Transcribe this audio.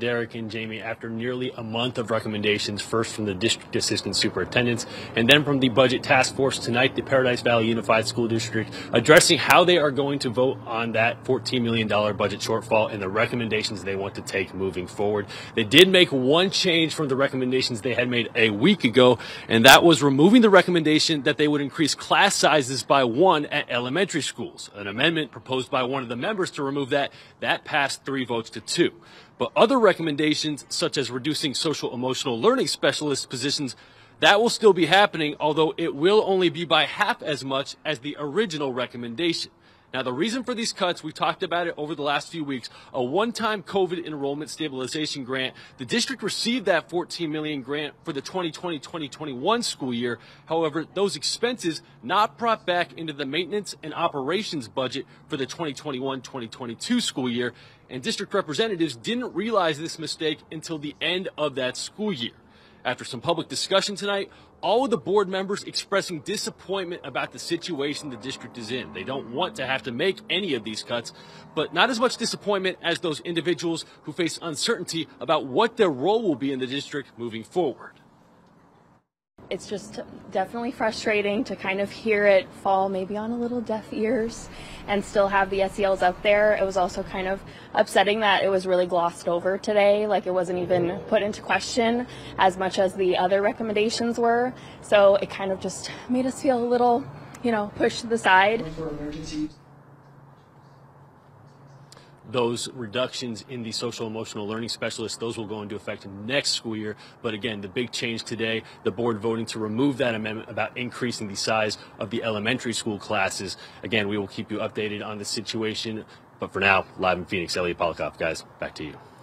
Derek and Jamie, after nearly a month of recommendations, first from the district assistant superintendents and then from the budget task force tonight, the Paradise Valley Unified School District addressing how they are going to vote on that $14 million budget shortfall and the recommendations they want to take moving forward. They did make one change from the recommendations they had made a week ago, and that was removing the recommendation that they would increase class sizes by one at elementary schools. An amendment proposed by one of the members to remove that, that passed three votes to two. But other recommendations, such as reducing social emotional learning specialist positions, that will still be happening, although it will only be by half as much as the original recommendation. Now, the reason for these cuts, we talked about it over the last few weeks, a one-time COVID enrollment stabilization grant. The district received that 14 million grant for the 2020-2021 school year. However, those expenses not brought back into the maintenance and operations budget for the 2021-2022 school year. And district representatives didn't realize this mistake until the end of that school year. After some public discussion tonight, all of the board members expressing disappointment about the situation the district is in. They don't want to have to make any of these cuts, but not as much disappointment as those individuals who face uncertainty about what their role will be in the district moving forward it's just definitely frustrating to kind of hear it fall maybe on a little deaf ears and still have the SELs up there. It was also kind of upsetting that it was really glossed over today, like it wasn't even put into question as much as the other recommendations were. So it kind of just made us feel a little, you know, pushed to the side those reductions in the social emotional learning specialists, those will go into effect next school year. But again, the big change today, the board voting to remove that amendment about increasing the size of the elementary school classes. Again, we will keep you updated on the situation. But for now, live in Phoenix, Elliot Polikoff, guys, back to you.